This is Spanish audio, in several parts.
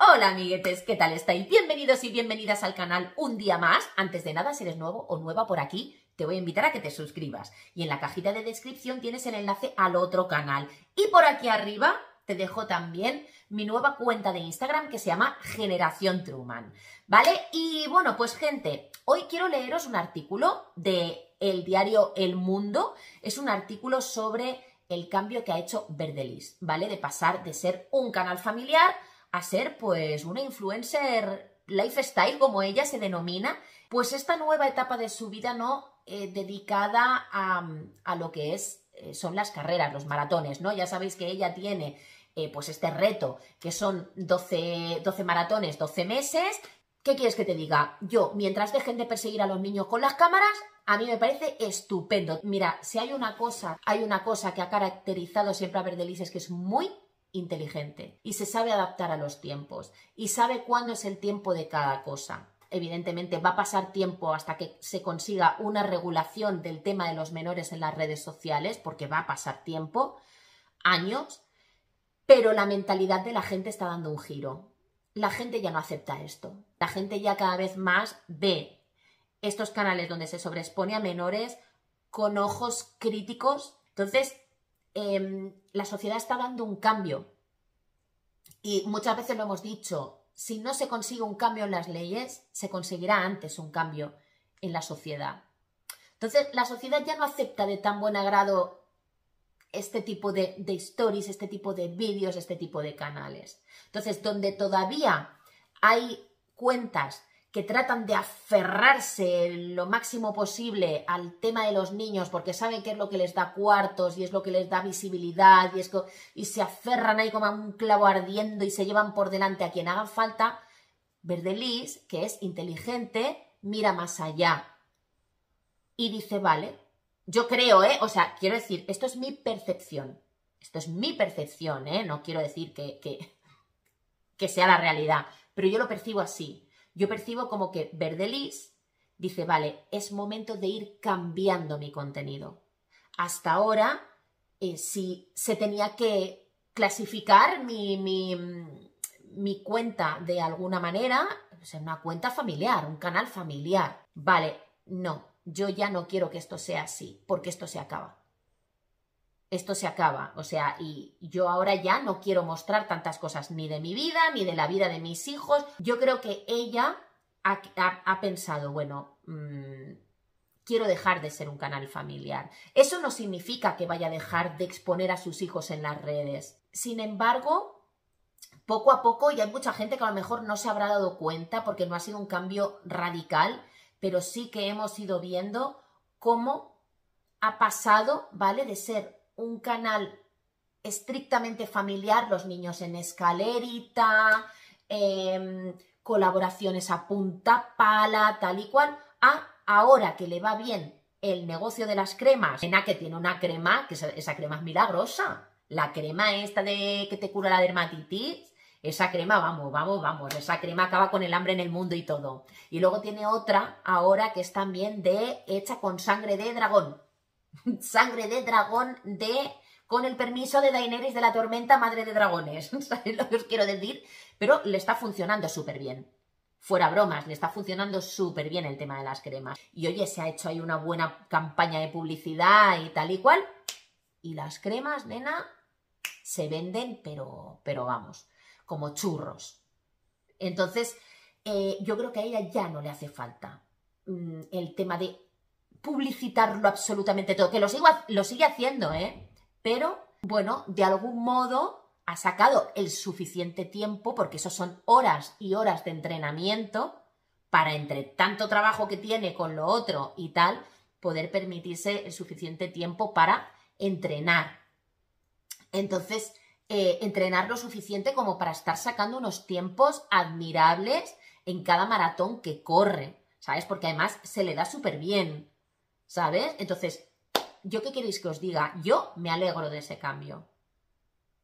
Hola amiguetes, ¿qué tal estáis? Bienvenidos y bienvenidas al canal un día más. Antes de nada, si eres nuevo o nueva por aquí, te voy a invitar a que te suscribas. Y en la cajita de descripción tienes el enlace al otro canal. Y por aquí arriba te dejo también mi nueva cuenta de Instagram que se llama Generación Truman. ¿Vale? Y bueno, pues gente, hoy quiero leeros un artículo de el diario El Mundo. Es un artículo sobre el cambio que ha hecho Verdelis, ¿vale? De pasar de ser un canal familiar a ser pues una influencer lifestyle, como ella se denomina, pues esta nueva etapa de su vida no eh, dedicada a, a, lo que es, eh, son las carreras, los maratones, ¿no? Ya sabéis que ella tiene eh, pues este reto, que son 12, 12 maratones, 12 meses. ¿Qué quieres que te diga? Yo, mientras dejen de perseguir a los niños con las cámaras, a mí me parece estupendo. Mira, si hay una cosa, hay una cosa que ha caracterizado siempre a Verdelis es que es muy inteligente y se sabe adaptar a los tiempos y sabe cuándo es el tiempo de cada cosa. Evidentemente va a pasar tiempo hasta que se consiga una regulación del tema de los menores en las redes sociales, porque va a pasar tiempo, años, pero la mentalidad de la gente está dando un giro. La gente ya no acepta esto. La gente ya cada vez más ve estos canales donde se sobreexpone a menores con ojos críticos. Entonces, eh, la sociedad está dando un cambio. Y muchas veces lo hemos dicho, si no se consigue un cambio en las leyes, se conseguirá antes un cambio en la sociedad. Entonces, la sociedad ya no acepta de tan buen agrado este tipo de, de stories, este tipo de vídeos, este tipo de canales. Entonces, donde todavía hay cuentas que tratan de aferrarse lo máximo posible al tema de los niños porque saben que es lo que les da cuartos y es lo que les da visibilidad y, es y se aferran ahí como a un clavo ardiendo y se llevan por delante a quien haga falta, Verdelis, que es inteligente, mira más allá y dice, vale, yo creo, ¿eh? O sea, quiero decir, esto es mi percepción, esto es mi percepción, ¿eh? No quiero decir que, que, que sea la realidad, pero yo lo percibo así yo percibo como que Verdelis dice, vale, es momento de ir cambiando mi contenido. Hasta ahora, eh, si se tenía que clasificar mi, mi, mi cuenta de alguna manera, o sea, una cuenta familiar, un canal familiar. Vale, no, yo ya no quiero que esto sea así, porque esto se acaba esto se acaba. O sea, y yo ahora ya no quiero mostrar tantas cosas ni de mi vida, ni de la vida de mis hijos. Yo creo que ella ha, pensado, bueno, mmm, quiero dejar de ser un canal familiar. Eso no significa que vaya a dejar de exponer a sus hijos en las redes. Sin embargo, poco a poco, y hay mucha gente que a lo mejor no se habrá dado cuenta porque no ha sido un cambio radical, pero sí que hemos ido viendo cómo ha pasado, ¿vale? De ser un canal estrictamente familiar, los niños en escalerita, em, colaboraciones a punta pala, tal y cual, a ahora que le va bien el negocio de las cremas, en que tiene una crema, que esa, crema es milagrosa, la crema esta de que te cura la dermatitis, esa crema, vamos, vamos, vamos, esa crema acaba con el hambre en el mundo y todo. Y luego tiene otra ahora que es también de hecha con sangre de dragón, sangre de dragón de con el permiso de Daenerys de la Tormenta, madre de dragones. ¿Sabéis lo que os quiero decir? Pero le está funcionando súper bien. Fuera bromas, le está funcionando súper bien el tema de las cremas. Y oye, se ha hecho ahí una buena campaña de publicidad y tal y cual. Y las cremas, nena, se venden, pero, pero vamos, como churros. Entonces, eh, yo creo que a ella ya no le hace falta mm, el tema de publicitarlo absolutamente todo, que lo, lo sigue haciendo, ¿eh? Pero, bueno, de algún modo ha sacado el suficiente tiempo, porque eso son horas y horas de entrenamiento, para entre tanto trabajo que tiene con lo otro y tal, poder permitirse el suficiente tiempo para entrenar. Entonces, eh, entrenar lo suficiente como para estar sacando unos tiempos admirables en cada maratón que corre, ¿sabes? Porque además se le da súper bien. ¿Sabes? Entonces, ¿yo qué queréis que os diga? Yo me alegro de ese cambio.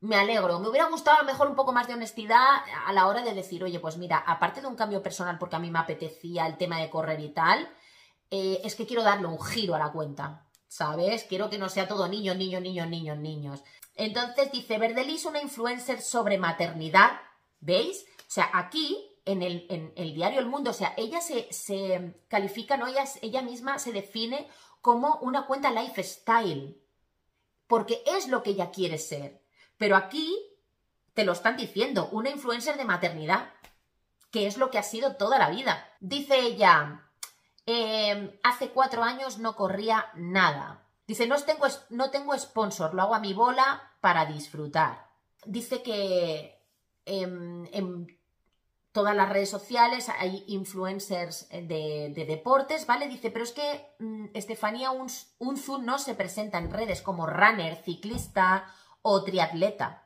Me alegro. Me hubiera gustado a lo mejor un poco más de honestidad a la hora de decir, oye, pues mira, aparte de un cambio personal porque a mí me apetecía el tema de correr y tal, eh, es que quiero darle un giro a la cuenta, ¿sabes? Quiero que no sea todo niños, niños, niños, niños, niños. Entonces dice, Verdelis, una influencer sobre maternidad, ¿veis? sea, aquí en el, en el diario El Mundo, o sea, ella se, se califica, ¿no? Ella, ella misma se define como una cuenta lifestyle, porque es lo que ella quiere ser. Pero aquí te lo están diciendo, una influencer de maternidad, que es lo que ha sido toda la vida. Dice ella, em, hace cuatro años no corría nada. Dice, no tengo, no tengo sponsor, lo hago a mi bola para disfrutar. Dice que en, todas las redes sociales hay influencers de, deportes, ¿vale? Dice, pero es que mm, Estefanía Unzu no se presenta en redes como runner, ciclista o triatleta.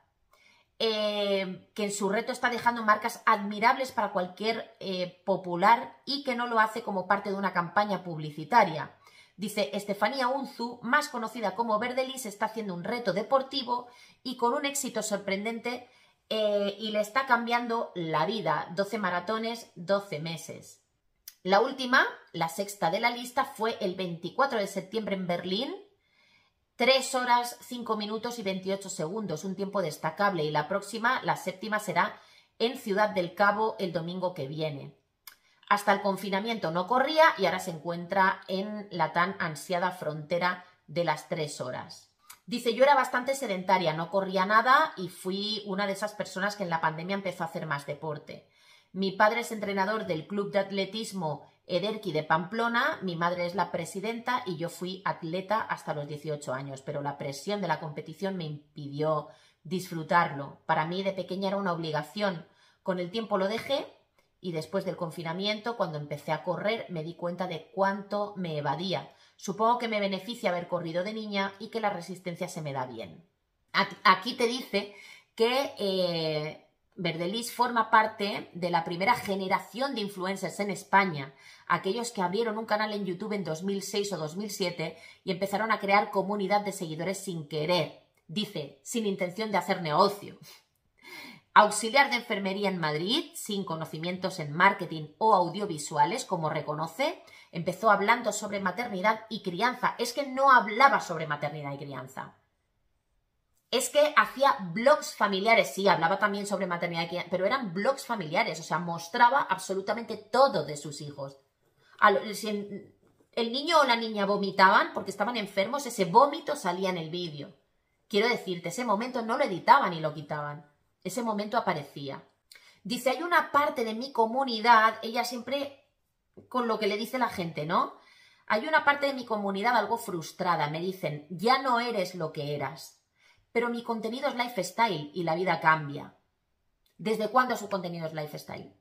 Eh, que en su reto está dejando marcas admirables para cualquier eh, popular y que no lo hace como parte de una campaña publicitaria. Dice, Estefanía Unzu, más conocida como Verdelis, está haciendo un reto deportivo y con un éxito sorprendente eh, y le está cambiando la vida. 12 maratones, 12 meses. La última, la sexta de la lista, fue el 24 de septiembre en Berlín 3 horas, 5 minutos y 28 segundos, un tiempo destacable. Y la próxima, la séptima, será en Ciudad del Cabo el domingo que viene. Hasta el confinamiento no corría y ahora se encuentra en la tan ansiada frontera de las 3 horas. Dice, yo era bastante sedentaria, no corría nada y fui una de esas personas que en la pandemia empezó a hacer más deporte. Mi padre es entrenador del club de atletismo Ederki de Pamplona, mi madre es la presidenta y yo fui atleta hasta los 18 años, pero la presión de la competición me impidió disfrutarlo. Para mí de pequeña era una obligación. Con el tiempo lo dejé y después del confinamiento, cuando empecé a correr, me di cuenta de cuánto me evadía. Supongo que me beneficia haber corrido de niña y que la resistencia se me da bien. Aquí te dice que eh, Verdelis forma parte de la primera generación de influencers en España, aquellos que abrieron un canal en YouTube en 2006 o 2007 y empezaron a crear comunidad de seguidores sin querer, dice, sin intención de hacer negocio. Auxiliar de enfermería en Madrid, sin conocimientos en marketing o audiovisuales, como reconoce, empezó hablando sobre maternidad y crianza. Es que no hablaba sobre maternidad y crianza es que hacía blogs familiares, sí, hablaba también sobre maternidad, pero eran blogs familiares, o sea, mostraba absolutamente todo de sus hijos. El niño o la niña vomitaban porque estaban enfermos, ese vómito salía en el vídeo. Quiero decirte, ese momento no lo editaban y lo quitaban, ese momento aparecía. Dice, hay una parte de mi comunidad, ella siempre con lo que le dice la gente, ¿no? Hay una parte de mi comunidad algo frustrada, me dicen, ya no eres lo que eras pero mi contenido es lifestyle y la vida cambia. ¿Desde cuándo su contenido es lifestyle?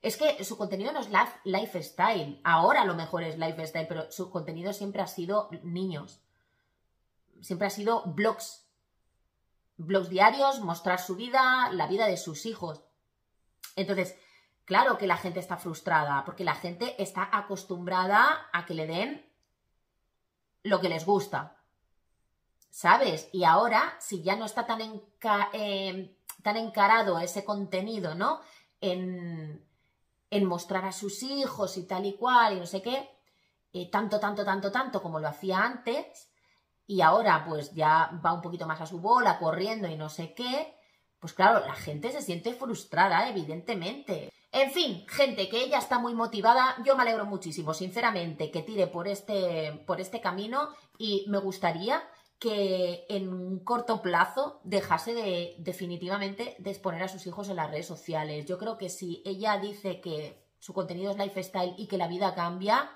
Es que su contenido no es lifestyle. Ahora lo mejor es lifestyle, pero su contenido siempre ha sido niños. Siempre ha sido blogs. Blogs diarios, mostrar su vida, la vida de sus hijos. Entonces, claro que la gente está frustrada, porque la gente está acostumbrada a que le den lo que les gusta. ¿sabes? Y ahora, si ya no está tan, em, tan encarado ese contenido, ¿no? En, en, mostrar a sus hijos y tal y cual y no sé qué, eh, tanto, tanto, tanto, tanto como lo hacía antes, y ahora pues ya va un poquito más a su bola, corriendo y no sé qué, pues claro, la gente se siente frustrada, evidentemente. En fin, gente, que ella está muy motivada, yo me alegro muchísimo, sinceramente, que tire por este, por este camino y me gustaría que en un corto plazo dejase de definitivamente de exponer a sus hijos en las redes sociales. Yo creo que si ella dice que su contenido es lifestyle y que la vida cambia,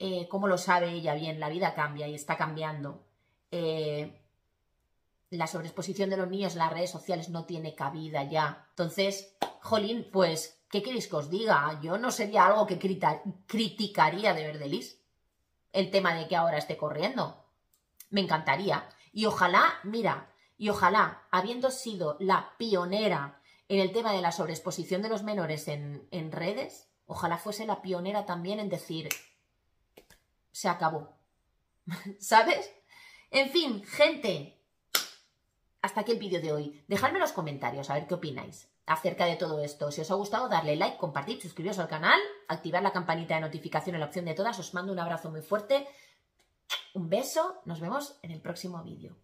eh, como lo sabe ella bien, la vida cambia y está cambiando. Eh, la sobreexposición de los niños en las redes sociales no tiene cabida ya. Entonces, jolín, pues, ¿qué queréis que os diga? Yo no sería algo que criticaría de Verdelis el tema de que ahora esté corriendo me encantaría. Y ojalá, mira, y ojalá, habiendo sido la pionera en el tema de la sobreexposición de los menores en, en redes, ojalá fuese la pionera también en decir, se acabó. ¿Sabes? En fin, gente, hasta aquí el vídeo de hoy. Dejadme en los comentarios a ver qué opináis acerca de todo esto. Si os ha gustado, darle like, compartir, suscribiros al canal, activar la campanita de notificación en la opción de todas. Os mando un abrazo muy fuerte. Un beso, nos vemos en el próximo vídeo.